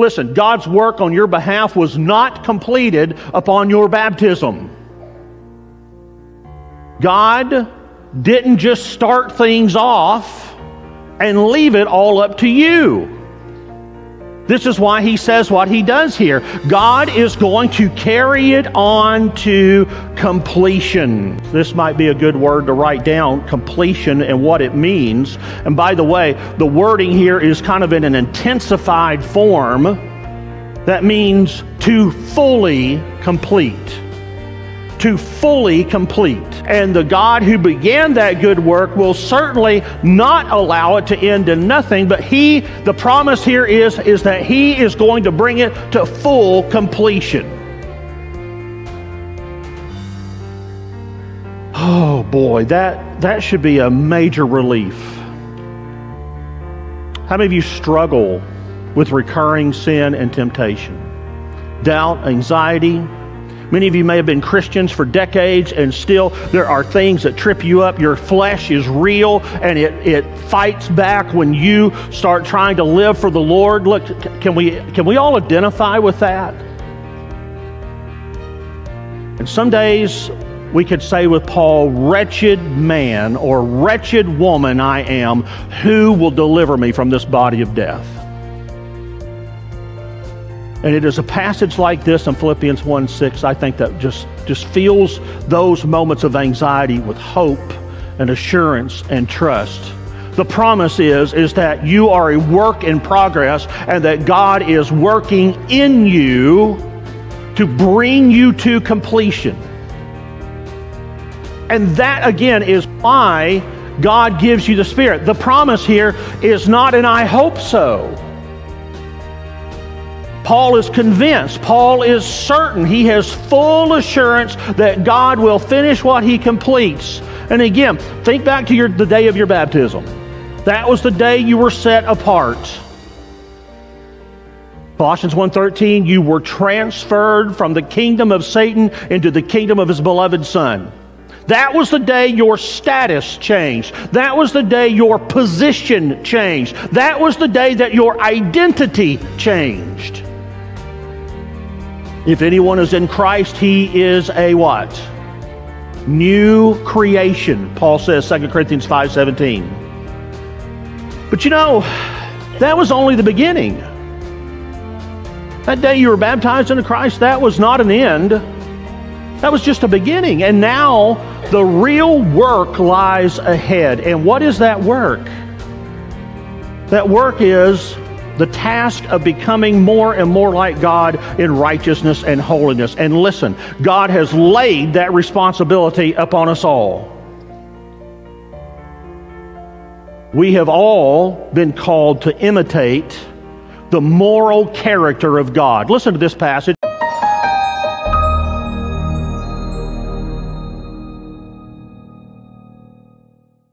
Listen, God's work on your behalf was not completed upon your baptism. God didn't just start things off and leave it all up to you. This is why he says what he does here. God is going to carry it on to completion. This might be a good word to write down completion and what it means. And by the way, the wording here is kind of in an intensified form that means to fully complete to fully complete. And the God who began that good work will certainly not allow it to end in nothing, but he the promise here is is that he is going to bring it to full completion. Oh boy, that that should be a major relief. How many of you struggle with recurring sin and temptation? Doubt, anxiety, Many of you may have been Christians for decades, and still there are things that trip you up. Your flesh is real, and it, it fights back when you start trying to live for the Lord. Look, can we, can we all identify with that? And some days we could say with Paul, Wretched man or wretched woman I am, who will deliver me from this body of death? And it is a passage like this in Philippians 1 6, I think, that just, just fills those moments of anxiety with hope and assurance and trust. The promise is, is that you are a work in progress and that God is working in you to bring you to completion. And that, again, is why God gives you the Spirit. The promise here is not an I hope so. Paul is convinced, Paul is certain, he has full assurance that God will finish what he completes. And again, think back to your, the day of your baptism. That was the day you were set apart. Colossians 1:13 you were transferred from the kingdom of Satan into the kingdom of his beloved son. That was the day your status changed. That was the day your position changed. That was the day that your identity changed. If anyone is in Christ, he is a what? New creation, Paul says, 2 Corinthians 5:17. But you know, that was only the beginning. That day you were baptized into Christ, that was not an end. That was just a beginning. And now the real work lies ahead. And what is that work? That work is the task of becoming more and more like God in righteousness and holiness. And listen, God has laid that responsibility upon us all. We have all been called to imitate the moral character of God. Listen to this passage.